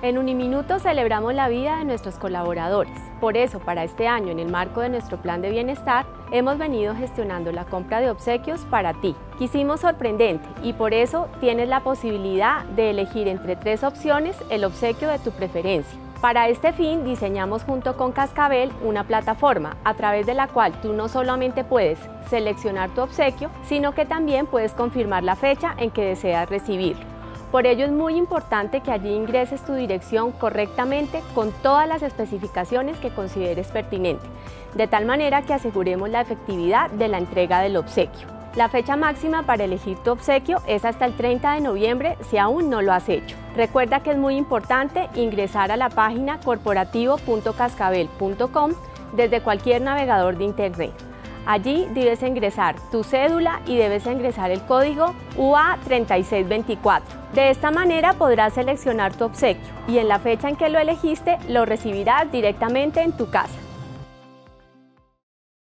En Uniminuto celebramos la vida de nuestros colaboradores. Por eso, para este año, en el marco de nuestro plan de bienestar, hemos venido gestionando la compra de obsequios para ti. Quisimos sorprendente y por eso tienes la posibilidad de elegir entre tres opciones el obsequio de tu preferencia. Para este fin diseñamos junto con Cascabel una plataforma a través de la cual tú no solamente puedes seleccionar tu obsequio, sino que también puedes confirmar la fecha en que deseas recibirlo. Por ello es muy importante que allí ingreses tu dirección correctamente con todas las especificaciones que consideres pertinente, de tal manera que aseguremos la efectividad de la entrega del obsequio. La fecha máxima para elegir tu obsequio es hasta el 30 de noviembre si aún no lo has hecho. Recuerda que es muy importante ingresar a la página corporativo.cascabel.com desde cualquier navegador de Internet. Allí debes ingresar tu cédula y debes ingresar el código UA3624. De esta manera podrás seleccionar tu obsequio y en la fecha en que lo elegiste lo recibirás directamente en tu casa.